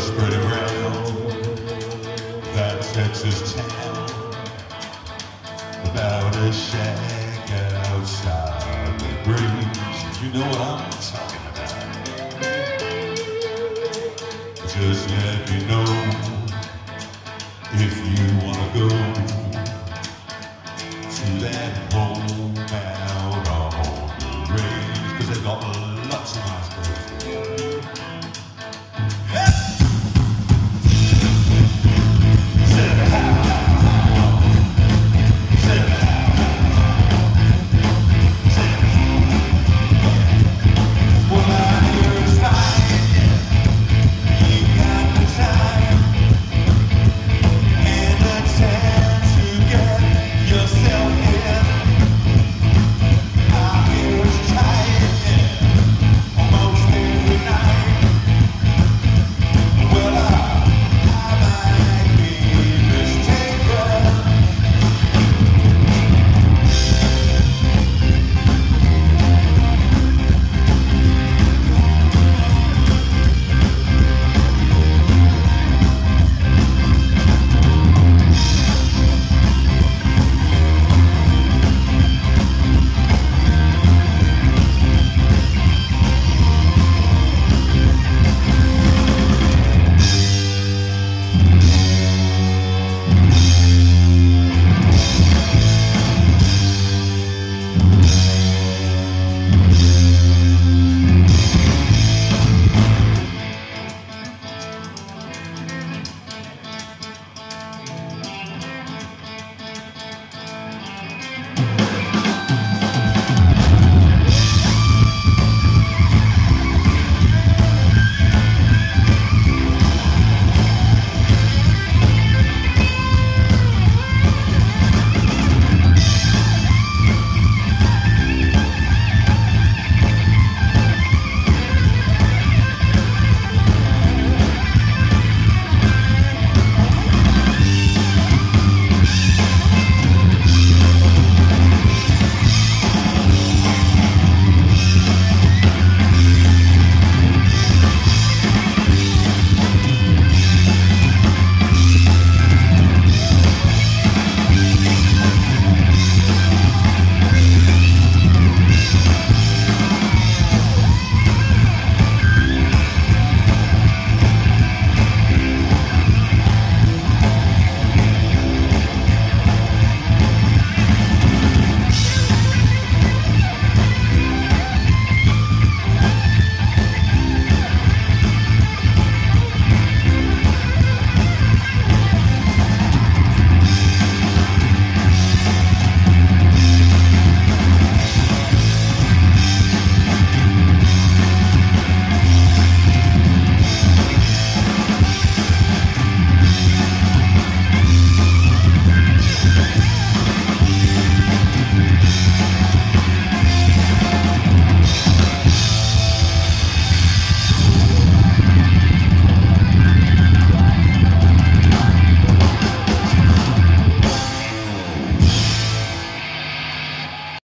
spread around that Texas town about a shack outside the bridge. You know what I'm talking about. Just let me know if you wanna go to that home.